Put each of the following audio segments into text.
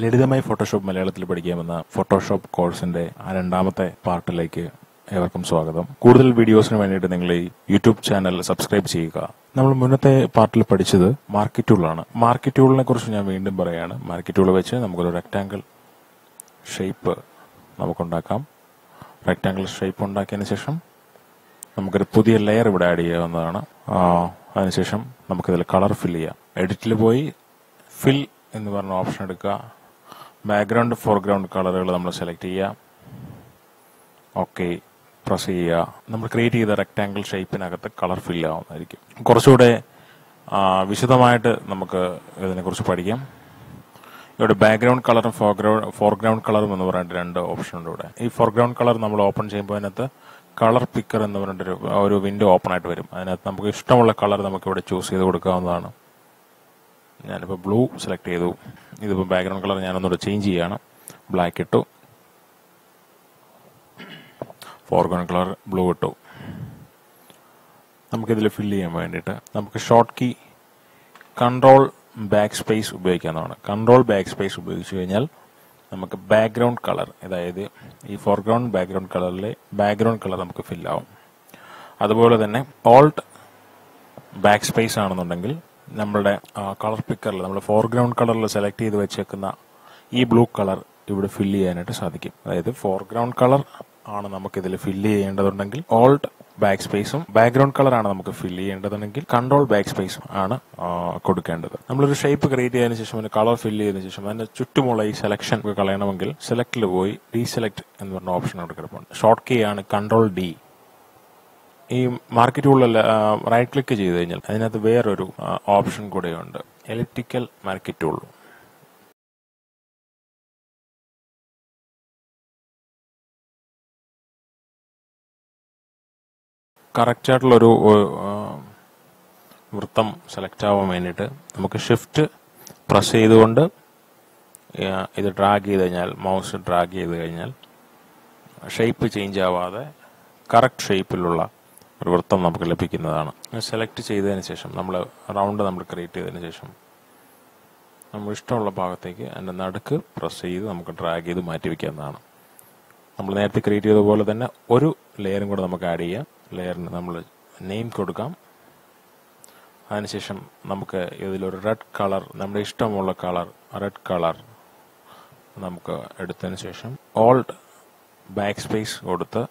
ലളിതമായി ഫോട്ടോഷോപ്പ് മലയാളത്തിൽ പഠിക്കാമെന്ന ഫോട്ടോഷോപ്പ് കോഴ്സിന്റെ ആ രണ്ടാമത്തെ പാർട്ടിലേക്ക് ഏവർക്കും സ്വാഗതം. കൂടുതൽ വീഡിയോസിന് വേണ്ടിയിട്ട് നിങ്ങൾ ഈ യൂട്യൂബ് ചാനൽ സബ്സ്ക്രൈബ് ചെയ്യുക. നമ്മൾ മുന്നത്തെ പാർട്ടിൽ പഠിച്ചത് മാർക്കറ്റ് ടൂളിനെ കുറിച്ച് ഞാൻ വീണ്ടും പറയാണ്. മാർക്കറ്റ് ടൂൾ വെച്ച് നമുക്കൊരു റെക്റ്റാങ്കിൾ ഷേപ്പ് നമുക്കുണ്ടാക്കാം. റെക്റ്റാങ്കിൾ ഷേപ്പ് ഉണ്ടാക്കിയതിന് ശേഷം നമുക്കൊരു പുതിയ ലെയർ ഇവിടെ ആഡ് ചെയ്യാവുന്നതാണ്. അതിനുശേഷം നമുക്കിതിൽ കളർ ഫിൽ ചെയ്യാം. എഡിറ്റിൽ പോയി ഫിൽ എന്ന് പറഞ്ഞ ഓപ്ഷൻ എടുക്കുക. ബാക്ക്ഗ്രൗണ്ട് ഫോർഗ്രൗണ്ട് കളറുകൾ നമ്മൾ സെലക്ട് ചെയ്യുക. ഓക്കെ പ്രസ് ചെയ്യുക. നമ്മൾ ക്രിയേറ്റ് ചെയ്ത റെക്റ്റാങ്കിൾ ഷേപ്പിനകത്ത് കളർ ഫിൽ ആവുന്നതായിരിക്കും. കുറച്ചുകൂടെ വിശദമായിട്ട് നമുക്ക് ഇതിനെക്കുറിച്ച് പഠിക്കാം. ഇവിടെ ബാക്ക്ഗ്രൗണ്ട് കളറും ഫോർഗ്രൗണ്ട് ഫോർഗ്രൗണ്ട് കളറും എന്ന് പറഞ്ഞിട്ട് രണ്ട് ഓപ്ഷൻ ഉണ്ട് ഇവിടെ. ഈ ഫോർഗ്രൗണ്ട് കളർ നമ്മൾ ഓപ്പൺ ചെയ്യുമ്പോൾ അതിനകത്ത് കളർ പിക്കർ എന്ന് പറഞ്ഞിട്ടൊരു ഒരു വിൻഡോ ഓപ്പൺ ആയിട്ട് വരും. അതിനകത്ത് നമുക്ക് ഇഷ്ടമുള്ള കളർ നമുക്ക് ഇവിടെ ചൂസ് ചെയ്ത് കൊടുക്കാവുന്നതാണ്. ഞാനിപ്പോൾ ബ്ലൂ സെലക്ട് ചെയ്തു. ഇതിപ്പോൾ ബാക്ക്ഗ്രൗണ്ട് കളർ ഞാനൊന്നുകൂടെ ചേഞ്ച് ചെയ്യുകയാണ് ബ്ലാക്ക് ഇട്ടു. ഫോർഗ്രൗണ്ട് കളർ ബ്ലൂ ഇട്ടു. നമുക്കിതിൽ ഫിൽ ചെയ്യാൻ വേണ്ടിയിട്ട് നമുക്ക് short key control back space ഉപയോഗിക്കാവുന്നതാണ്. കൺട്രോൾ ബാക്ക് സ്പേസ് ഉപയോഗിച്ച് കഴിഞ്ഞാൽ നമുക്ക് ബാക്ക്ഗ്രൗണ്ട് കളർ അതായത് ഈ ഫോർഗ്രൗണ്ട് ബാക്ക്ഗ്രൗണ്ട് കളറിലെ ബാക്ക്ഗ്രൗണ്ട് കളർ നമുക്ക് ഫില്ലാവും അതുപോലെ തന്നെ ഓൾട്ട് ബാക്ക് സ്പേസ് ആണെന്നുണ്ടെങ്കിൽ നമ്മളുടെ കളർ പിക്കറിൽ നമ്മൾ ഫോർഗ്രൗണ്ട് കളറിൽ സെലക്ട് ചെയ്ത് വെച്ചേക്കുന്ന ഈ ബ്ലൂ കളർ ഇവിടെ ഫില്ല് ചെയ്യാനായിട്ട് സാധിക്കും. അതായത് ഫോർഗ്രൗണ്ട് കളർ ആണ് നമുക്ക് ഇതിൽ ഫില്ല് ചെയ്യേണ്ടതുണ്ടെങ്കിൽ ഓൾട്ട് ബാക്ക് സ്പേസും ബാക്ക്ഗ്രൗണ്ട് കളർ ആണ് നമുക്ക് ഫില്ല് ചെയ്യേണ്ടതുണ്ടെങ്കിൽ കൺട്രോൾ ബാക്ക് സ്പേസും ആണ് കൊടുക്കേണ്ടത്. നമ്മളൊരു ഷേപ്പ് ക്രിയേറ്റ് ചെയ്തതിനു ശേഷം അതിന് കളർ ഫില്ല് ചെയ്തതിനു ശേഷം അതിന്റെ ചുറ്റുമുള്ള ഈ സെലക്ഷൻ കളയണമെങ്കിൽ സെലക്റ്റിൽ പോയി റീസെലക്ട് എന്ന് പറഞ്ഞ ഓപ്ഷൻ അവിടെ കിടപ്പുണ്ട്. ഷോർട്ട് കീ ആണ് കൺട്രോൾ ഡി ഈ മാർക്കറ്റ് റൈറ്റ് ക്ലിക്ക് ചെയ്ത് കഴിഞ്ഞാൽ അതിനകത്ത് വേറൊരു ഓപ്ഷൻ കൂടെയുണ്ട്. എലക്ട്രിക്കൽ മാർക്കറ്റ് ആയിട്ടുള്ളൊരു ഒരു വൃത്തം സെലക്ട് ആവാൻ വേണ്ടിയിട്ട് നമുക്ക് ഷിഫ്റ്റ് പ്രസ് ചെയ്തുകൊണ്ട് ഇത് ഡ്രാഗ് ചെയ്ത് കഴിഞ്ഞാൽ മൗസ് ഡ്രാഗ് ചെയ്ത് കഴിഞ്ഞാൽ ഷേപ്പ് ചേഞ്ച് ആവാതെ കറക്റ്റ് ഷേപ്പിലുള്ള ഒരു വൃത്തം നമുക്ക് ലഭിക്കുന്നതാണ്. സെലക്ട് ചെയ്തതിന് ശേഷം നമ്മൾ റൗണ്ട് നമ്മൾ ക്രിയേറ്റ് ചെയ്തതിന് ശേഷം നമ്മൾ ഇഷ്ടമുള്ള ഭാഗത്തേക്ക് അതിന്റെ നടുക്ക് പ്രസ് ചെയ്ത് നമുക്ക് ഡ്രാഗ് ചെയ്ത് മാറ്റി വയ്ക്കാവുന്നതാണ് നമ്മൾ നേരത്തെ ക്രിയേറ്റ് ചെയ്ത പോലെ തന്നെ ഒരു ലെയറും കൂടെ നമുക്ക് ആഡ് ചെയ്യാം. ലെയറിന് നമ്മൾ നെയിം കൊടുക്കാം. അതിനുശേഷം നമുക്ക് ഇതിലൊരു റെഡ് കളർ നമ്മുടെ ഇഷ്ടമുള്ള കളർ റെഡ് കളർ നമുക്ക് എടുത്തതിന് ശേഷം ഓൾഡ് ബാക്ക് സ്പേസ് കൊടുത്ത്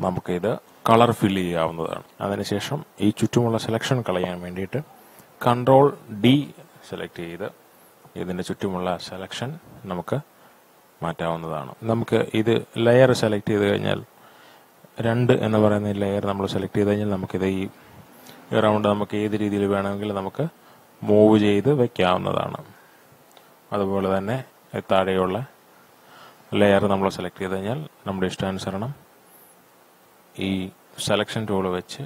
നമുക്കിത് കളർ ഫില്ല് ചെയ്യാവുന്നതാണ്. അതിനുശേഷം ഈ ചുറ്റുമുള്ള സെലക്ഷൻ കളയാൻ വേണ്ടിയിട്ട് കൺട്രോൾ ഡി സെലക്ട് ചെയ്ത് ഇതിന്റെ ചുറ്റുമുള്ള സെലക്ഷൻ നമുക്ക് മാറ്റാവുന്നതാണ്. നമുക്ക് ഇത് ലെയർ സെലക്ട് ചെയ്ത് കഴിഞ്ഞാൽ രണ്ട് എന്ന് പറയുന്ന ലെയർ നമ്മൾ സെലക്ട് ചെയ്ത് കഴിഞ്ഞാൽ നമുക്കിത് ഈ റൗണ്ട് നമുക്ക് ഏത് രീതിയിൽ വേണമെങ്കിൽ നമുക്ക് മൂവ് ചെയ്ത് വയ്ക്കാവുന്നതാണ് അതുപോലെ തന്നെ താഴെയുള്ള ലെയർ നമ്മൾ സെലക്ട് ചെയ്ത് കഴിഞ്ഞാൽ നമ്മുടെ ഇഷ്ടാനുസരണം ഈ സെലക്ഷൻ ടൂൾ വെച്ച്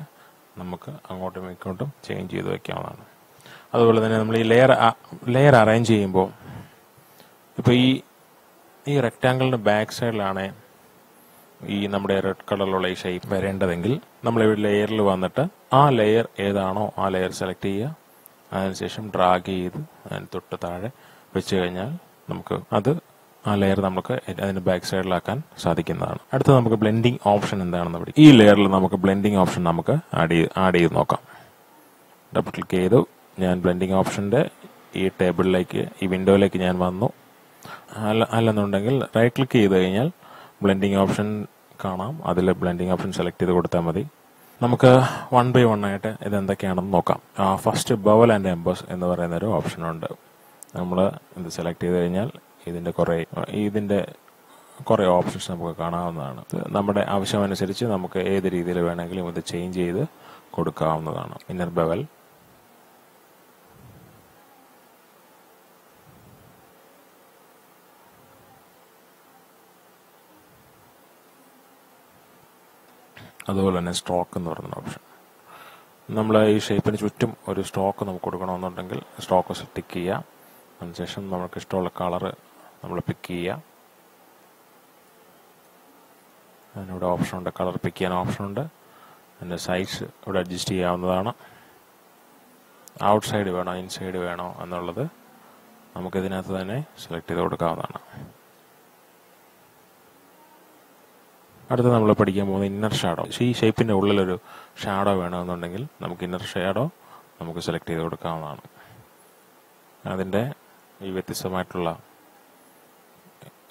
നമുക്ക് അങ്ങോട്ടും ഇങ്ങോട്ടും ചേഞ്ച് ചെയ്ത് വെക്കാവുന്നതാണ്. അതുപോലെ തന്നെ നമ്മൾ ഈ ലെയർ ലെയർ അറേഞ്ച് ചെയ്യുമ്പോൾ ഇപ്പോൾ ഈ ഈ റെക്റ്റാങ്കിളിന്റെ ബാക്ക് സൈഡിലാണ് ഈ നമ്മുടെ റെഡ് കളറിലുള്ള ഈ ഷേപ്പ് വരേണ്ടതെങ്കിൽ നമ്മൾ ഈ ലെയറിൽ വന്നിട്ട് ആ ലെയർ ഏതാണോ ആ ലെയർ സെലക്ട് ചെയ്യുക. അതിനുശേഷം ഡ്രാഗ് ചെയ്ത് അതിന് തൊട്ട് താഴെ വെച്ച് കഴിഞ്ഞാൽ നമുക്ക് അത് ആ ലെയർ നമുക്ക് അതിന്റെ ബാക്ക് സൈഡിലാക്കാൻ സാധിക്കുന്നതാണ്. അടുത്ത നമുക്ക് ബ്ലെൻഡിങ് ഓപ്ഷൻ എന്താണെന്ന് പഠിക്കും. ഈ ലെയറിൽ നമുക്ക് ബ്ലെൻഡിങ് ഓപ്ഷൻ നമുക്ക് ആഡ് ചെയ്ത് ആഡ് ചെയ്ത് നോക്കാം. ഡബിൾ ക്ലിക്ക് ചെയ്തു. ഞാൻ ബ്ലെൻഡിങ് ഓപ്ഷന്റെ ഈ ടേബിളിലേക്ക് ഈ വിൻഡോയിലേക്ക് ഞാൻ വന്നു. അല്ല അല്ലെന്നുണ്ടെങ്കിൽ റൈറ്റ് ക്ലിക്ക് ചെയ്ത് കഴിഞ്ഞാൽ ബ്ലെൻഡിങ് ഓപ്ഷൻ കാണാം. അതിൽ ബ്ലെൻഡിങ് ഓപ്ഷൻ സെലക്ട് ചെയ്ത് കൊടുത്താൽ മതി. നമുക്ക് വൺ ബൈ വൺ ആയിട്ട് ഇത് എന്തൊക്കെയാണെന്ന് നോക്കാം ഫസ്റ്റ് ബവൽ ആൻഡ് എംബോസ് എന്ന് പറയുന്ന ഒരു ഓപ്ഷൻ ഉണ്ട്. നമ്മൾ ഇത് സെലക്ട് ചെയ്ത് കഴിഞ്ഞാൽ ഇതിന്റെ കുറേ ഇതിന്റെ കുറേ ഓപ്ഷൻസ് നമുക്ക് കാണാവുന്നതാണ്. നമ്മുടെ ആവശ്യമനുസരിച്ച് നമുക്ക് ഏത് രീതിയിൽ വേണമെങ്കിലും ഇത് ചേഞ്ച് ചെയ്ത് കൊടുക്കാവുന്നതാണ്. ഇന്നർ ബെവൽ അതുപോലെ തന്നെ സ്ട്രോക്ക് എന്ന് പറയുന്ന ഓപ്ഷൻ നമ്മൾ ഈ ഷേപ്പിന് ചുറ്റും ഒരു സ്ട്രോക്ക് നമുക്ക് കൊടുക്കണമെന്നുണ്ടെങ്കിൽ സ്ട്രോക്ക് ടിക്ക് ചെയ്യാം. അതിനുശേഷം നമുക്ക് ഇഷ്ടമുള്ള കളറ് നമ്മൾ പിക്ക് ചെയ്യുക. അതിനിവിടെ ഓപ്ഷൻ ഉണ്ട് കളർ പിക്ക് ചെയ്യാൻ ഓപ്ഷൻ ഉണ്ട്. അതിന്റെ സൈസ് ഇവിടെ അഡ്ജസ്റ്റ് ചെയ്യാവുന്നതാണ്. ഔട്ട് സൈഡ് വേണോ ഇൻസൈഡ് വേണോ എന്നുള്ളത് നമുക്കിതിനകത്ത് തന്നെ സെലക്ട് ചെയ്ത് കൊടുക്കാവുന്നതാണ്. അടുത്ത് നമ്മൾ പഠിക്കാൻ പോകുന്നത് ഇന്നർ ഷാഡോ ഈ ഷേപ്പിന്റെ ഉള്ളിലൊരു ഷാഡോ വേണമെന്നുണ്ടെങ്കിൽ നമുക്ക് ഇന്നർ ഷാഡോ നമുക്ക് സെലക്ട് ചെയ്ത് കൊടുക്കാവുന്നതാണ്. അതിന്റെ ഈ വ്യത്യസ്തമായിട്ടുള്ള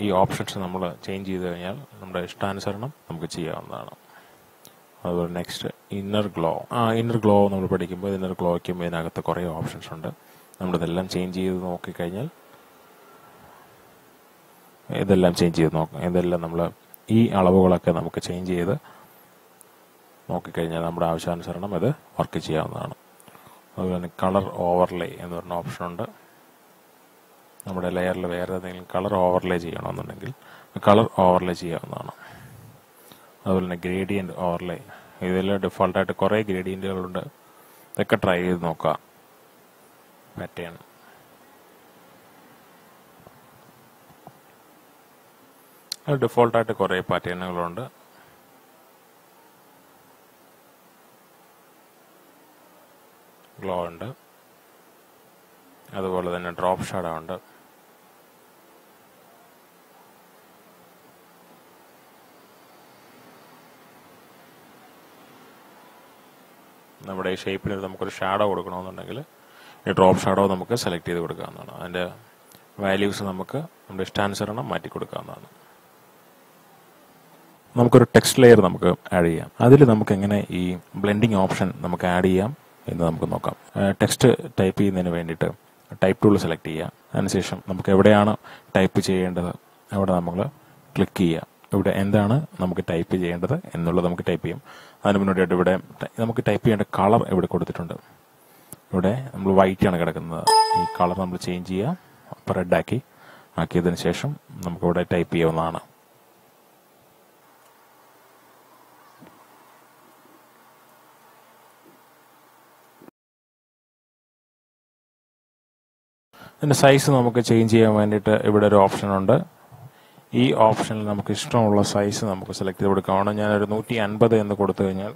ഈ ഓപ്ഷൻസ് നമ്മൾ ചേഞ്ച് ചെയ്ത് കഴിഞ്ഞാൽ നമ്മുടെ ഇഷ്ടാനുസരണം നമുക്ക് ചെയ്യാവുന്നതാണ്. അതുപോലെ നെക്സ്റ്റ് ഇന്നർ ഗ്ലോ. ആ ഇന്നർ ഗ്ലോ നമ്മൾ പഠിക്കുമ്പോൾ ഇന്നർ ഗ്ലോയ്ക്കും ഇതിനകത്ത് കുറേ ഓപ്ഷൻസ് ഉണ്ട്. നമ്മളിതെല്ലാം ചേഞ്ച് ചെയ്ത് നോക്കിക്കഴിഞ്ഞാൽ ഇതെല്ലാം ചേഞ്ച് ചെയ്ത് നോക്കാം ഇതെല്ലാം നമ്മൾ ഈ അളവുകളൊക്കെ നമുക്ക് ചേഞ്ച് ചെയ്ത് നോക്കിക്കഴിഞ്ഞാൽ നമ്മുടെ ആവശ്യാനുസരണം ഇത് വർക്ക് ചെയ്യാവുന്നതാണ്. അതുപോലെ തന്നെ കളർ ഓവർലേ എന്ന് പറഞ്ഞ ഓപ്ഷൻ ഉണ്ട്. നമ്മുടെ ലെയറിൽ വേറെ ഏതെങ്കിലും കളർ ഓവർലേ ചെയ്യണമെന്നുണ്ടെങ്കിൽ കളർ ഓവർലേ ചെയ്യാവുന്നതാണ്. അതുപോലെ തന്നെ ഗ്രേഡിയന്റ് ഓവർലേ ഇതിൽ ഡിഫോൾട്ടായിട്ട് കുറേ ഗ്രേഡിയന്റുകളുണ്ട് ഇതൊക്കെ ട്രൈ ചെയ്ത് നോക്കാം. പാറ്റേൺ ഡിഫോൾട്ടായിട്ട് കുറേ പാറ്റേണുകളുണ്ട് ഗ്ലോ ഉണ്ട്. അതുപോലെ തന്നെ ഡ്രോപ്പ് ഷാഡോ ഉണ്ട്. നമ്മുടെ ഈ ഷേപ്പിന് നമുക്കൊരു ഷാഡോ കൊടുക്കണമെന്നുണ്ടെങ്കിൽ ഈ ഡ്രോപ്പ് ഷാഡോ നമുക്ക് സെലക്ട് ചെയ്ത് കൊടുക്കാവുന്നതാണ്. അതിന്റെ വാല്യൂസ് നമുക്ക് നമ്മുടെ ഇഷ്ടാനുസരണം മാറ്റി കൊടുക്കാവുന്നതാണ്. നമുക്കൊരു ടെക്സ്റ്റ് ലെയർ നമുക്ക് ആഡ് ചെയ്യാം. അതിൽ നമുക്ക് എങ്ങനെ ഈ ബ്ലെൻഡിങ് ഓപ്ഷൻ നമുക്ക് ആഡ് ചെയ്യാം എന്ന് നമുക്ക് നോക്കാം. ടെക്സ്റ്റ് ടൈപ്പ് ചെയ്യുന്നതിന് വേണ്ടിയിട്ട് ടൈപ്പ് ടൂൾ സെലക്ട് ചെയ്യുക. അതിനുശേഷം നമുക്ക് എവിടെയാണ് ടൈപ്പ് ചെയ്യേണ്ടത്? അവിടെ നമ്മൾ ക്ലിക്ക് ചെയ്യുക. ഇവിടെ എന്താണ് നമുക്ക് ടൈപ്പ് ചെയ്യേണ്ടത് എന്നുള്ളത് നമുക്ക് ടൈപ്പ് ചെയ്യാം. അതിന് മുന്നോട്ടായിട്ട് ഇവിടെ നമുക്ക് ടൈപ്പ് ചെയ്യേണ്ട കളർ ഇവിടെ കൊടുത്തിട്ടുണ്ട്. ഇവിടെ നമ്മൾ വൈറ്റ് ആണ് കിടക്കുന്നത്. ഈ കളർ നമ്മൾ ചേഞ്ച് ചെയ്യുക. അപ്പോൾ റെഡ് ആക്കി. ആക്കിയതിന് ശേഷം നമുക്കിവിടെ ടൈപ്പ് ചെയ്യാവുന്നതാണ്. ഇതിന്റെ സൈസ് നമുക്ക് ചേഞ്ച് ചെയ്യാൻ വേണ്ടിയിട്ട് ഇവിടെ ഒരു ഓപ്ഷൻ ഉണ്ട്. ഈ ഓപ്ഷനിൽ നമുക്ക് ഇഷ്ടമുള്ള സൈസ് നമുക്ക് സെലക്ട് ചെയ്ത് കൊടുക്കാം. ഞാനൊരു നൂറ്റി അൻപത് എന്ന് കൊടുത്തു കഴിഞ്ഞാൽ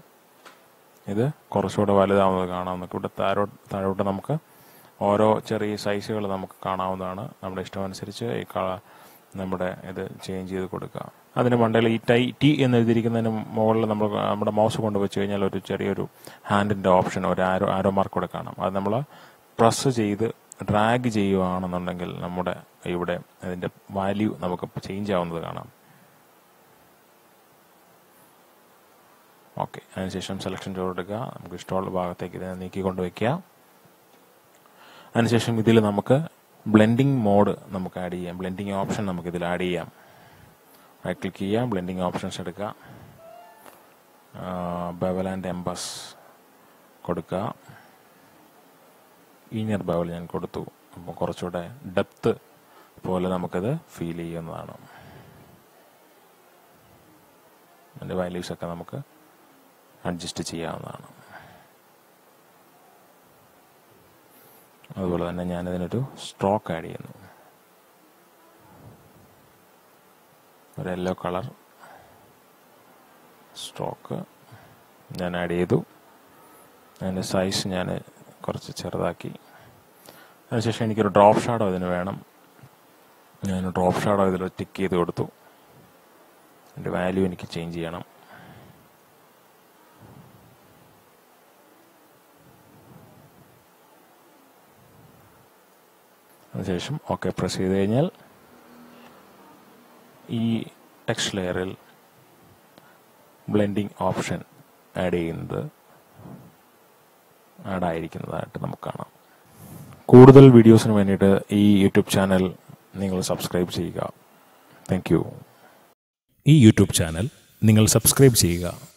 ഇത് കുറച്ചുകൂടെ വലുതാവുന്നത് കാണാം നമുക്ക് ഇവിടെ താഴോട്ട് താഴോട്ട് നമുക്ക് ഓരോ ചെറിയ സൈസുകൾ നമുക്ക് കാണാവുന്നതാണ്. നമ്മുടെ ഇഷ്ടമനുസരിച്ച് ഈ കള നമ്മുടെ ഇത് ചേഞ്ച് ചെയ്ത് കൊടുക്കുക. അതിന് മണ്ടയിൽ ഈ ടൈ ടി എന്ന് എഴുതിയിരിക്കുന്നതിന് മുകളിൽ നമ്മൾ നമ്മുടെ മൗസ് കൊണ്ട് വെച്ച് കഴിഞ്ഞാൽ ഒരു ചെറിയൊരു ഹാൻഡിന്റെ ഓപ്ഷൻ ഒരു ആരോ ആരോ മാർക്ക് കൂടെ കാണാം. അത് നമ്മൾ പ്രസ് ചെയ്ത് ഡ്രാഗ് ചെയ്യുകയാണെന്നുണ്ടെങ്കിൽ നമ്മുടെ ഇവിടെ അതിന്റെ വാല്യൂ നമുക്ക് ചേഞ്ച് ആവുന്നത് കാണാം. ഓക്കെ അതിനുശേഷം സെലക്ഷൻ കൊടുക്കുക നമുക്ക് ഇഷ്ടമുള്ള ഭാഗത്തേക്ക് ഇതിനെ നീക്കിക്കൊണ്ട് വയ്ക്കുക അതിനുശേഷം ഇതിൽ നമുക്ക് ബ്ലെൻഡിങ് മോഡ് നമുക്ക് ആഡ് ചെയ്യാം. ബ്ലെൻഡിങ് ഓപ്ഷൻ നമുക്ക് ഇതിൽ ആഡ് ചെയ്യാം. ക്ലിക്ക് ചെയ്യാം ബ്ലെൻഡിങ് ഓപ്ഷൻസ് എടുക്കുക. ബെവൽ ആൻഡ് എംബസ് കൊടുക്കുക. ഇനിയർ ബവൽ ഞാൻ കൊടുത്തു. അപ്പോൾ കുറച്ചുകൂടെ ഡെപ്ത് പോലെ നമുക്കത് ഫീൽ ചെയ്യുന്നതാണ്. അതിന്റെ വാല്യൂസൊക്കെ നമുക്ക് അഡ്ജസ്റ്റ് ചെയ്യാവുന്നതാണ്. അതുപോലെ തന്നെ ഞാനിതിനൊരു സ്ട്രോക്ക് ആഡ് ചെയ്യുന്നു. ഒരു യെല്ലോ കളർ സ്ട്രോക്ക് ഞാൻ ആഡ് ചെയ്തു. അതിന്റെ സൈസ് ഞാൻ കുറച്ച് ചെറുതാക്കി. അതിനുശേഷം എനിക്കൊരു ഡ്രോപ്പ് ഷാഡോ ഇതിന് വേണം. ഞാൻ ഡ്രോപ്പ് ഷാഡോ ഇതിൽ ടിക്ക് ചെയ്ത് കൊടുത്തു. അതിന്റെ വാല്യൂ എനിക്ക് ചേഞ്ച് ചെയ്യണം. അതിനുശേഷം ഓക്കെ പ്രസ് ചെയ്ത് കഴിഞ്ഞാൽ ഈ ടെക്സ്റ്റ് ലെയറിൽ ബ്ലെൻഡിങ് ഓപ്ഷൻ ആഡ് ചെയ്യുന്നത് ആഡ് ആയിരിക്കുന്നതായിട്ട് നമുക്ക് കാണാം. കൂടുതൽ വീഡിയോസിന് വേണ്ടിയിട്ട് ഈ യൂട്യൂബ് ചാനൽ നിങ്ങൾ സബ്സ്ക്രൈബ് ചെയ്യുക. താങ്ക് ഈ യൂട്യൂബ് ചാനൽ നിങ്ങൾ സബ്സ്ക്രൈബ് ചെയ്യുക.